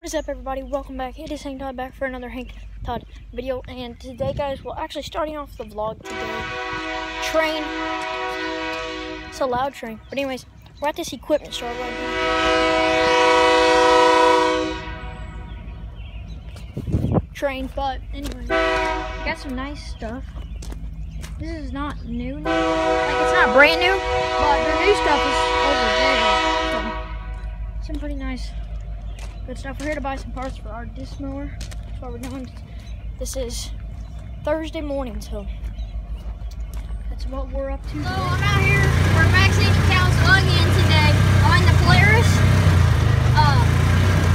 What is up everybody? Welcome back. It is Hank Todd back for another Hank Todd video. And today guys, well actually starting off the vlog today, train. It's a loud train. But anyways, we're at this equipment store right now. Train, but anyway, got some nice stuff. This is not new, new. Like it's not brand new, but the new stuff is over there. So, some pretty nice good stuff. We're here to buy some parts for our disc mower. That's what we're doing. This is Thursday morning, so that's what we're up to. So I'm out here for vaccinating cows again today on the Polaris. Uh,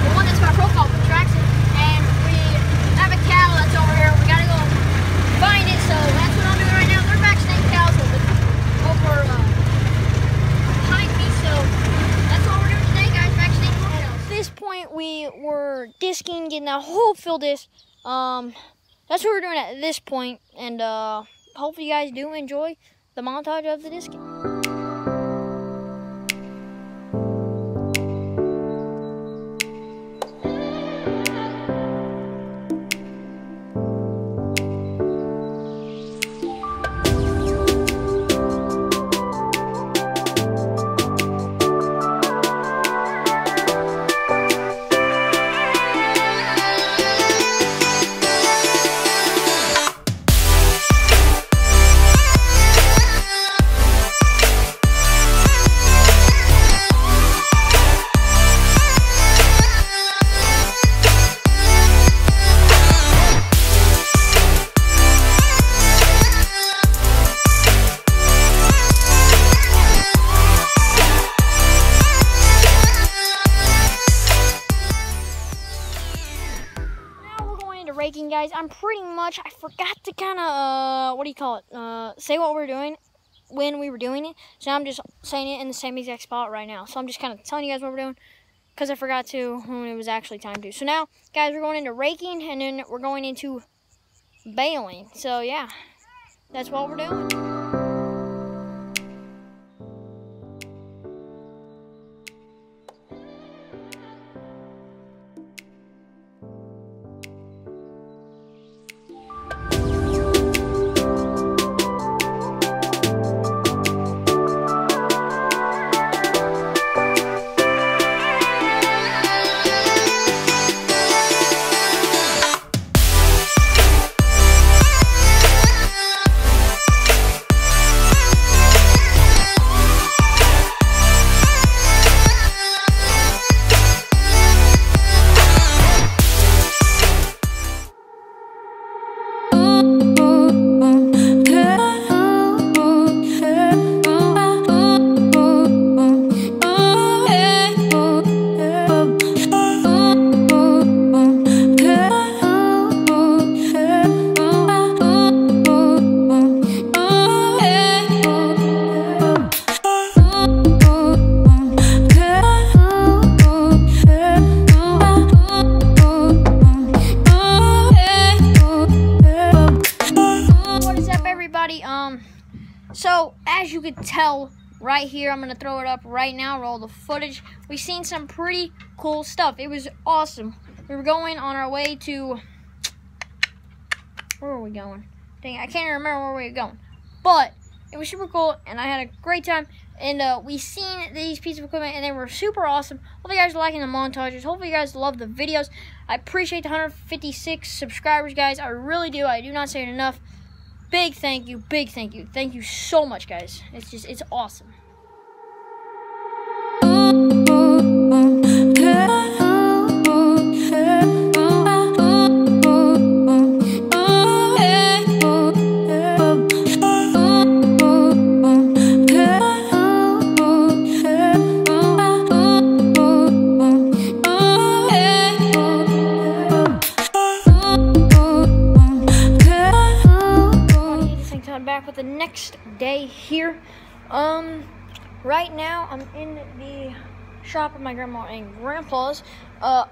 the one that's my profile for Traxxas. And we have a cow that's over here. We gotta go find it, so that's what I'm doing right now. They're vaccinating cows over, over uh, behind me, so that's what we're doing today, guys. Vaccinating more cows. At this point, we were disking, getting that whole field disc. Um, that's what we're doing at this point, and uh, hopefully you guys do enjoy the montage of the disking. Guys. I'm pretty much, I forgot to kind of, uh, what do you call it? Uh, say what we're doing when we were doing it. So I'm just saying it in the same exact spot right now. So I'm just kind of telling you guys what we're doing because I forgot to when it was actually time to. So now, guys, we're going into raking and then we're going into baling. So yeah, that's what we're doing. Here, I'm gonna throw it up right now. Roll the footage. We've seen some pretty cool stuff. It was awesome. We were going on our way to where were we going? Dang, I can't remember where we were going. But it was super cool, and I had a great time. And uh, we seen these pieces of equipment, and they were super awesome. Hope you guys are liking the montages. Hopefully, you guys love the videos. I appreciate the 156 subscribers, guys. I really do. I do not say it enough. Big thank you, big thank you. Thank you so much, guys. It's just, it's awesome. Um, right now I'm in the shop of my grandma and grandpa's. Uh,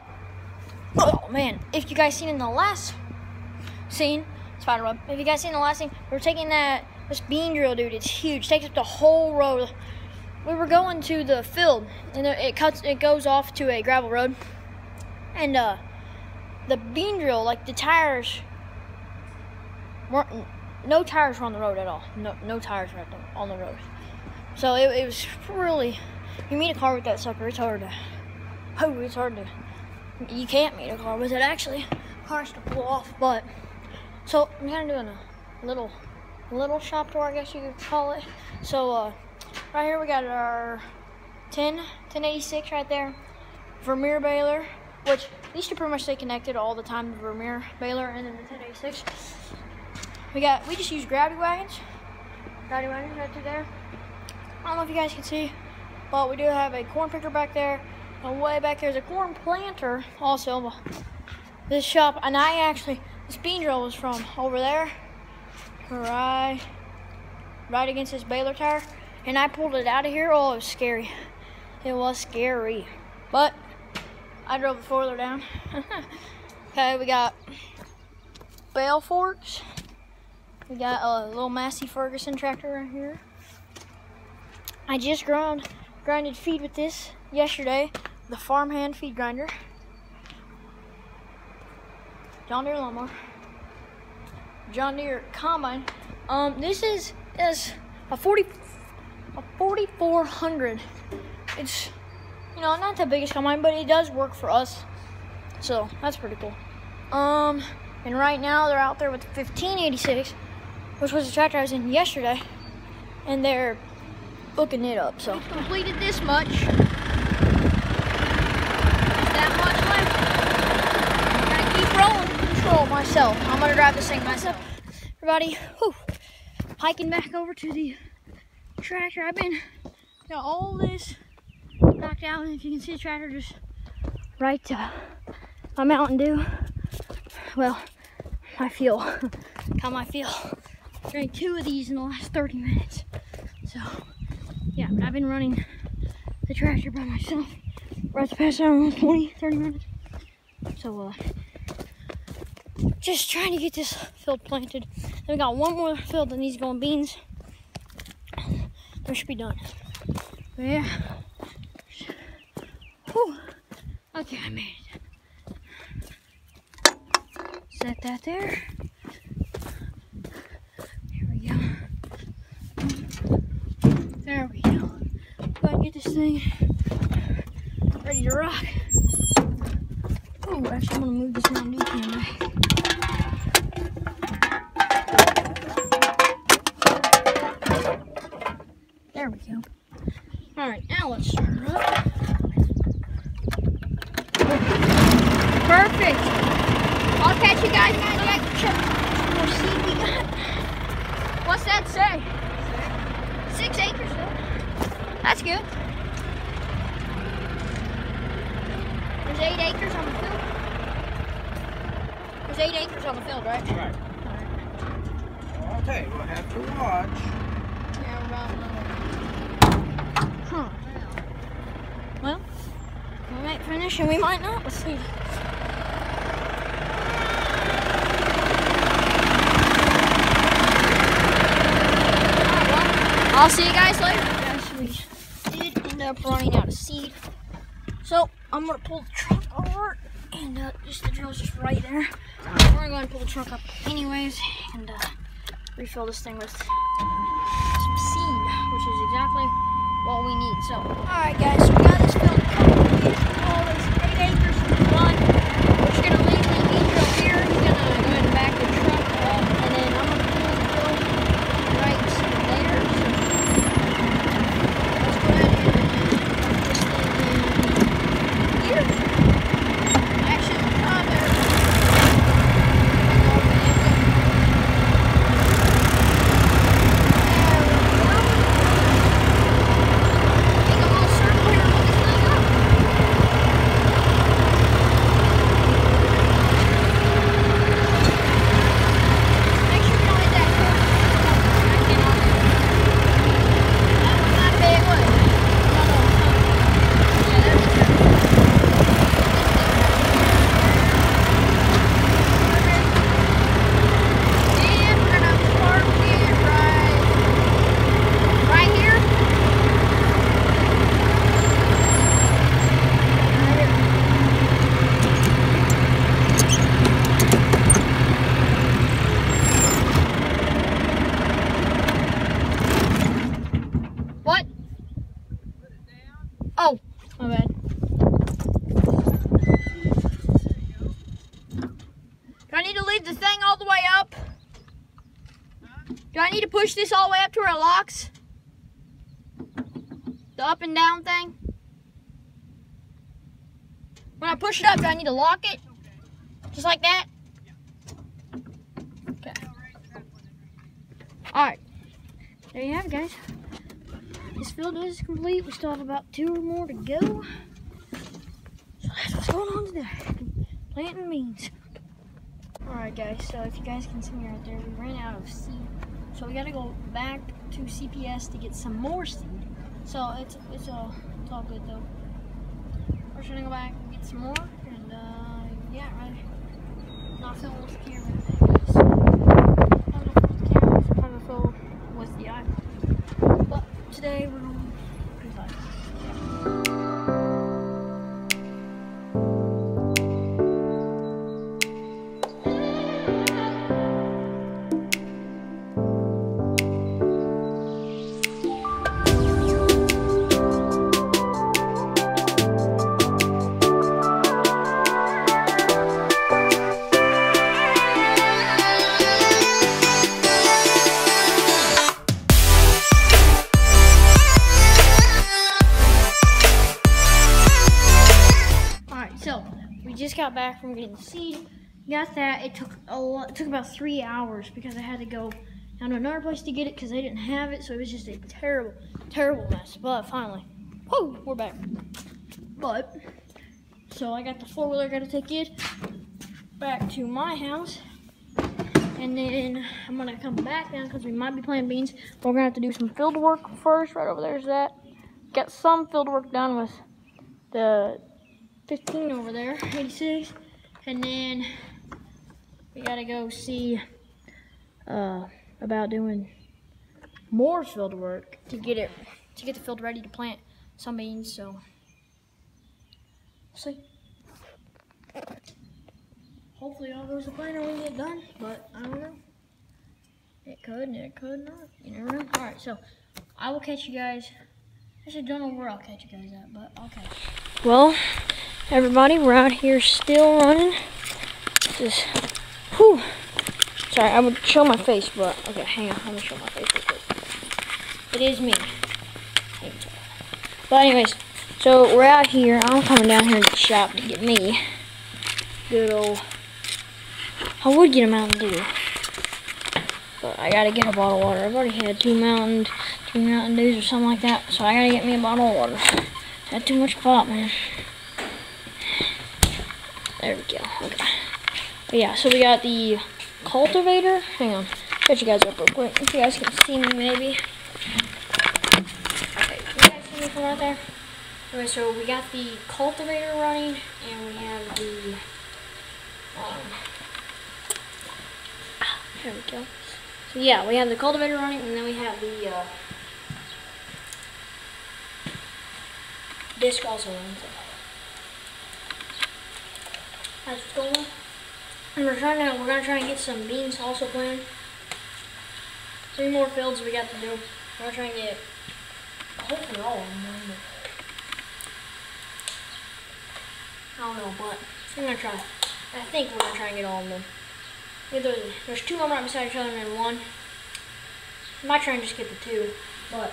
oh man, if you guys seen in the last scene, spider web. If you guys seen the last scene, we're taking that this bean drill, dude. It's huge. Takes up the whole road. We were going to the field, and it cuts. It goes off to a gravel road. and uh, the bean drill, like the tires, weren't no tires were on the road at all. No, no tires were on the road. So it, it was really. You meet a car with that sucker, it's hard to. Oh, it's hard to. You can't meet a car with it actually. Cars to pull off, but so I'm kind of doing a little, little shop tour, I guess you could call it. So uh, right here we got our 10, 1086 right there, Vermeer baler, which these two pretty much stay connected all the time. The Vermeer baler and then the 1086. We got, we just use gravity wagons. Gravity wagons right through there. I don't know if you guys can see, but we do have a corn picker back there. And way back there's a corn planter also. This shop, and I actually, this bean drill was from over there, right, right against this baler tire. And I pulled it out of here. Oh, it was scary. It was scary. But I drove the four-wheeler down. okay, we got bale forks. We got a little Massey Ferguson tractor right here. I just ground grinded feed with this yesterday, the farmhand feed grinder. John Deere lawnmower. John Deere combine. Um, this is is a 40 a 4400. It's you know not the biggest combine, but it does work for us. So that's pretty cool. Um, and right now they're out there with the 1586 which was the tractor I was in yesterday, and they're booking it up. So We've completed this much. That much left. I'm gonna keep rolling control myself. I'm gonna drive this thing myself. Everybody, whew, hiking back over to the tractor. I've been got all this knocked out, and if you can see the tractor just right to my Mountain Dew. Well, I feel how I feel. Drank two of these in the last 30 minutes. So, yeah, but I've been running the tractor by myself right the past, I know, 20, 30 minutes. So, uh, just trying to get this field planted. Then we got one more field that needs going beans. That should be done. But yeah. Whew. Okay, I made it. Set that. There we go. There we go. Go ahead and get this thing ready to rock. Oh, actually, I'm gonna move this Mountain Dew can. There we go. All right, now let's start her up. Perfect. I'll catch you guys when I Alright, get check what seed we got. What's that say? Six acres though. That's good. There's eight acres on the field. There's eight acres on the field, right? Right. I'll tell you, we'll have to watch. Yeah, we're about Huh. Well, we might finish and we might not. Let's see. I'll see you guys later. Yes, we did end up running out of seed. So I'm gonna pull the truck over and uh, just the drill's just right there. We're going to pull the truck up anyways and uh, refill this thing with some seed, which is exactly what we need. So, all right, guys, so we got this field completed. All this eight acres done. We're just gonna leave the bean drill here. He's gonna go ahead and back the truck up, and then I'm gonna pull the drill right there. So let's go ahead and put this thing in here. Actually, uh, there. Make a little circle here and put this thing up. Do I need to push this locks? The up and down thing? When I push it up, do I need to lock it? Just like that? Okay. Alright. There you have it, guys. This field is complete. We still have about two or more to go. So that's what's going on today. Planting beans. Alright guys, so if you guys can see me right there, we ran out of seed. So we gotta go back to CPS to get some more seed. So it's it's all it's all good though. We're gonna go back and get some more and uh yeah, right. Not filling with the camera filling with the with the iPhone. But today we're gonna do back from getting the seed. Got that. It took a lot. It took about three hours because I had to go down to another place to get it because they didn't have it. So it was just a terrible, terrible mess. But finally, whoo, we're back. But so I got the four wheeler. Got to take it back to my house, and then I'm gonna come back down because we might be planting beans. But we're gonna have to do some field work first. Right over there's that. Got some field work done with the 15 over there, 86. And then we gotta go see uh, about doing more field work to get it to get the field ready to plant some beans. So see. Hopefully all goes to plan and we get done, but I don't know. It could and it could not. You never know. Alright, so I will catch you guys. I actually don't know where I'll catch you guys at, but I'll catch you. Well, everybody, we're out here still running. Just, whew. Sorry, I would show my face, but okay, hang on. Let me show my face real quick. It is me. But anyways, so we're out here. I'm coming down here to the shop to get me good old. I would get a Mountain Dew, but I gotta get a bottle of water. I've already had two Mountain, two Mountain Dews or something like that, so I gotta get me a bottle of water. Had too much pop, man. There we go. Okay. But yeah, so we got the cultivator. Hang on. Get you guys up real quick. If you guys can see me, maybe. Okay, can you guys see me from right there? Okay, so we got the cultivator running, and we have the. Um, there we go. So yeah, we have the cultivator running, and then we have the uh, disc also runs. That's going. And we're trying to we're gonna try and get some beans also planted. Three more fields we got to do. We're gonna try and get hopefully all of them. I don't know, but we're gonna try. I think we're gonna try and get all of them. Either there's two of them right beside each other and one. I might try and just get the two, but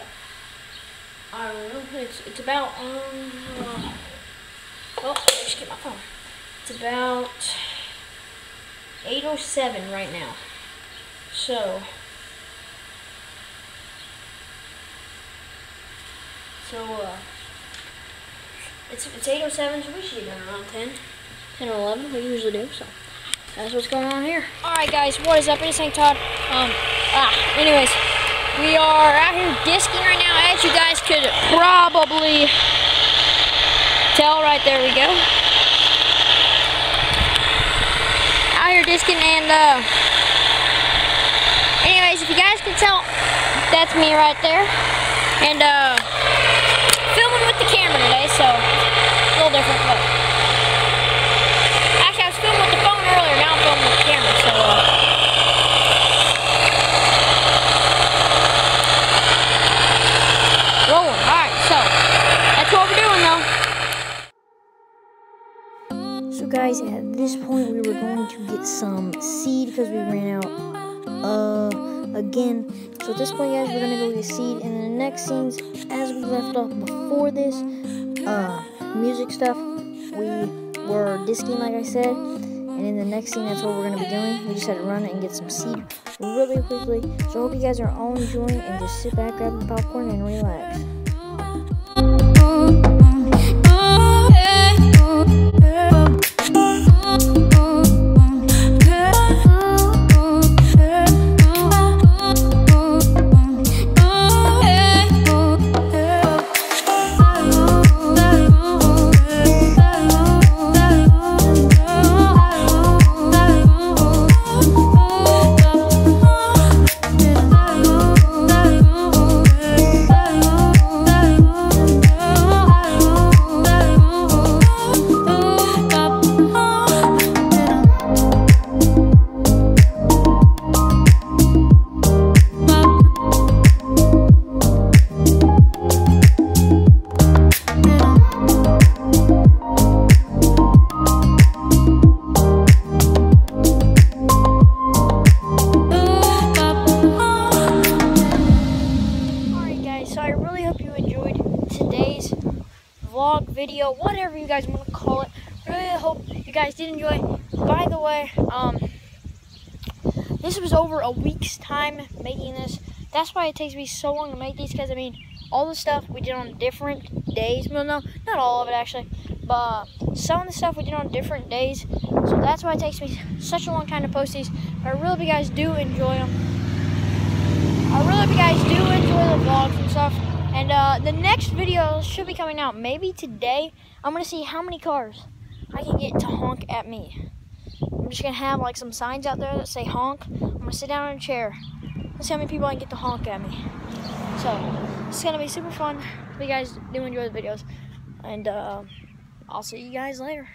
I don't know. It's it's about um. Uh, oh, I just get my phone. It's about 8.07 right now. So, so, uh, it's, it's 8.07, so we should be done around 10, 10 or 11, we usually do, so that's what's going on here. Alright guys, what is up? It's St. Todd. Um, ah, anyways, we are out here disking right now, as you guys could probably tell right there we go. Here disking and uh anyways if you guys can tell that's me right there. And uh filming with the camera today so a little different but were going to get some seed because we ran out of again. So at this point, guys, we're gonna go get seed, and the next scenes, as we left off before this, uh, music stuff, we were disking, like I said, and in the next scene, that's what we're gonna be doing. We just had to run and get some seed really quickly. So I hope you guys are all enjoying, and just sit back, grab your popcorn, and relax. Guys did enjoy. By the way, um, this was over a week's time making this. That's why it takes me so long to make these because I mean, all the stuff we did on different days. Well, no, not all of it actually, but some of the stuff we did on different days. So that's why it takes me such a long time to post these. But I really hope you guys do enjoy them. I really hope you guys do enjoy the vlogs and stuff. And uh, the next video should be coming out maybe today. I'm gonna see how many cars I can get to honk at me. I'm just gonna have like some signs out there that say honk. I'm gonna sit down in a chair. Let's see how many people I can get to honk at me. So it's gonna be super fun. Hope you guys do enjoy the videos, and uh, I'll see you guys later.